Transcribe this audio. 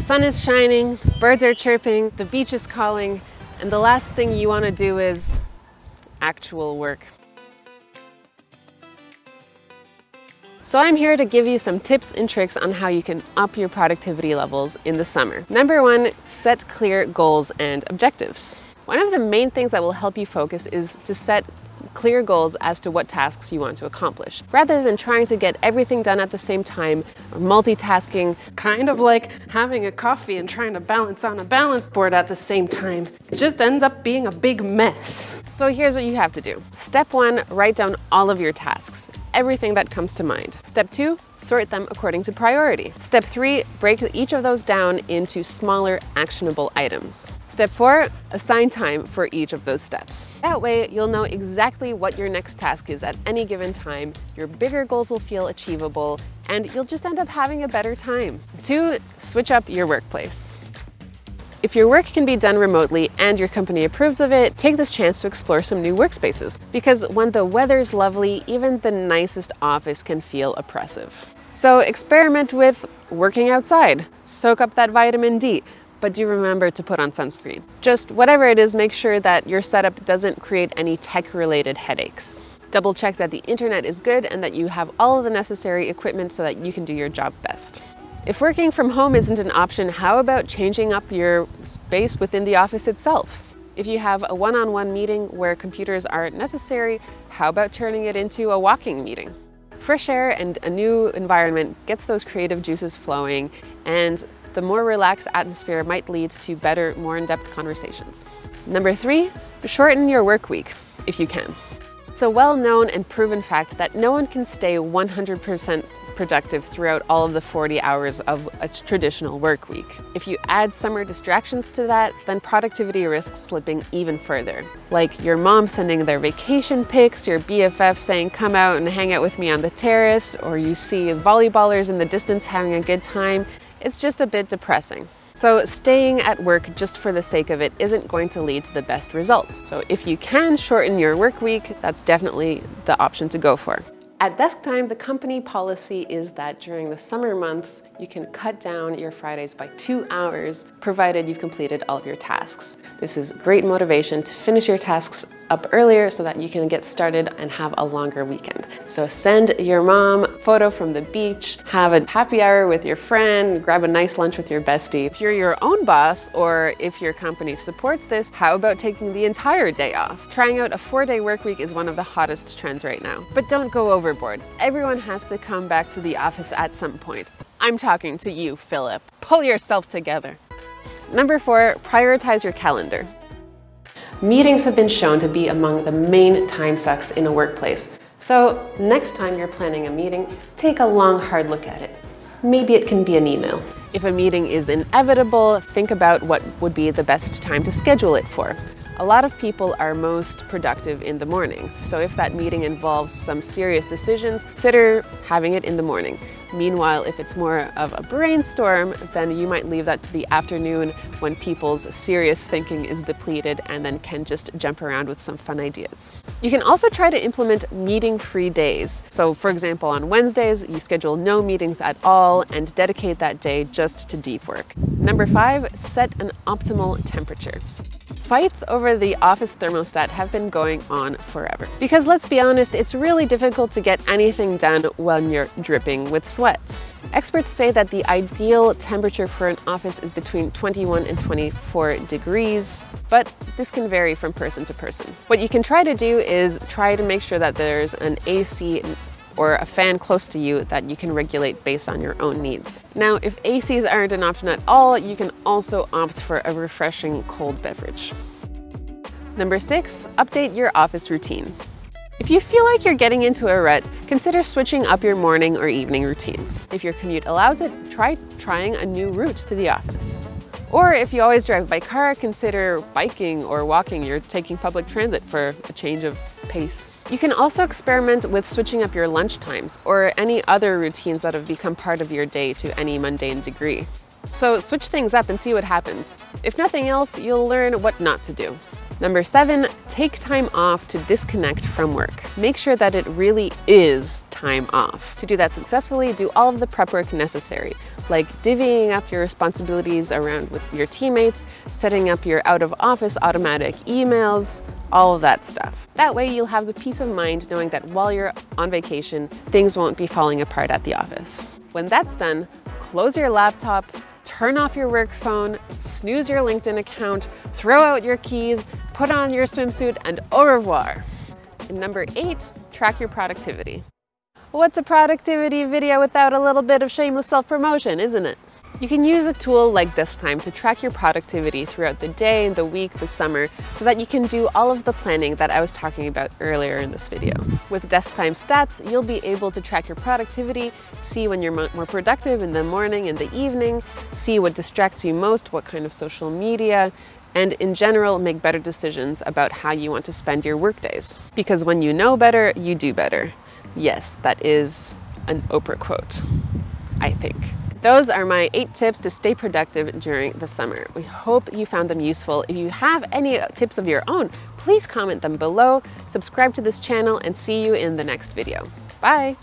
sun is shining, birds are chirping, the beach is calling, and the last thing you want to do is actual work. So I'm here to give you some tips and tricks on how you can up your productivity levels in the summer. Number one, set clear goals and objectives. One of the main things that will help you focus is to set clear goals as to what tasks you want to accomplish, rather than trying to get everything done at the same time multitasking. Kind of like having a coffee and trying to balance on a balance board at the same time. It just ends up being a big mess. So here's what you have to do. Step one, write down all of your tasks, everything that comes to mind. Step two, sort them according to priority. Step three, break each of those down into smaller actionable items. Step four, assign time for each of those steps. That way, you'll know exactly what your next task is at any given time, your bigger goals will feel achievable, and you'll just end up having a better time. Two, switch up your workplace. If your work can be done remotely and your company approves of it, take this chance to explore some new workspaces. Because when the weather's lovely, even the nicest office can feel oppressive. So experiment with working outside. Soak up that vitamin D, but do remember to put on sunscreen. Just whatever it is, make sure that your setup doesn't create any tech-related headaches. Double check that the internet is good and that you have all of the necessary equipment so that you can do your job best. If working from home isn't an option, how about changing up your space within the office itself? If you have a one-on-one -on -one meeting where computers aren't necessary, how about turning it into a walking meeting? Fresh air and a new environment gets those creative juices flowing and the more relaxed atmosphere might lead to better, more in-depth conversations. Number three, shorten your work week if you can. It's a well-known and proven fact that no one can stay 100% productive throughout all of the 40 hours of a traditional work week. If you add summer distractions to that, then productivity risks slipping even further. Like your mom sending their vacation pics, your BFF saying, come out and hang out with me on the terrace, or you see volleyballers in the distance having a good time, it's just a bit depressing. So staying at work just for the sake of it isn't going to lead to the best results. So if you can shorten your work week, that's definitely the option to go for. At DeskTime, the company policy is that during the summer months, you can cut down your Fridays by two hours, provided you've completed all of your tasks. This is great motivation to finish your tasks up earlier so that you can get started and have a longer weekend. So send your mom photo from the beach, have a happy hour with your friend, grab a nice lunch with your bestie. If you're your own boss or if your company supports this, how about taking the entire day off? Trying out a four-day work week is one of the hottest trends right now. But don't go overboard. Everyone has to come back to the office at some point. I'm talking to you, Philip. Pull yourself together. Number four, prioritize your calendar. Meetings have been shown to be among the main time sucks in a workplace. So next time you're planning a meeting, take a long hard look at it. Maybe it can be an email. If a meeting is inevitable, think about what would be the best time to schedule it for. A lot of people are most productive in the mornings, so if that meeting involves some serious decisions, consider having it in the morning. Meanwhile, if it's more of a brainstorm, then you might leave that to the afternoon when people's serious thinking is depleted and then can just jump around with some fun ideas. You can also try to implement meeting-free days. So for example, on Wednesdays, you schedule no meetings at all and dedicate that day just to deep work. Number five, set an optimal temperature. Fights over the office thermostat have been going on forever. Because let's be honest, it's really difficult to get anything done when you're dripping with sweat. Experts say that the ideal temperature for an office is between 21 and 24 degrees, but this can vary from person to person. What you can try to do is try to make sure that there's an AC or a fan close to you that you can regulate based on your own needs. Now, if ACs aren't an option at all, you can also opt for a refreshing cold beverage. Number six, update your office routine. If you feel like you're getting into a rut, consider switching up your morning or evening routines. If your commute allows it, try trying a new route to the office. Or if you always drive by car, consider biking or walking. You're taking public transit for a change of pace. You can also experiment with switching up your lunch times or any other routines that have become part of your day to any mundane degree. So switch things up and see what happens. If nothing else, you'll learn what not to do. Number seven, take time off to disconnect from work. Make sure that it really is time off. To do that successfully, do all of the prep work necessary, like divvying up your responsibilities around with your teammates, setting up your out of office automatic emails, all of that stuff. That way you'll have the peace of mind knowing that while you're on vacation, things won't be falling apart at the office. When that's done, close your laptop, turn off your work phone, snooze your LinkedIn account, throw out your keys, put on your swimsuit, and au revoir. And number eight, track your productivity. What's a productivity video without a little bit of shameless self-promotion, isn't it? You can use a tool like DeskTime to track your productivity throughout the day, the week, the summer, so that you can do all of the planning that I was talking about earlier in this video. With DeskTime Stats, you'll be able to track your productivity, see when you're more productive in the morning and the evening, see what distracts you most, what kind of social media, and in general, make better decisions about how you want to spend your workdays. Because when you know better, you do better. Yes, that is an Oprah quote, I think. Those are my eight tips to stay productive during the summer. We hope you found them useful. If you have any tips of your own, please comment them below, subscribe to this channel, and see you in the next video. Bye!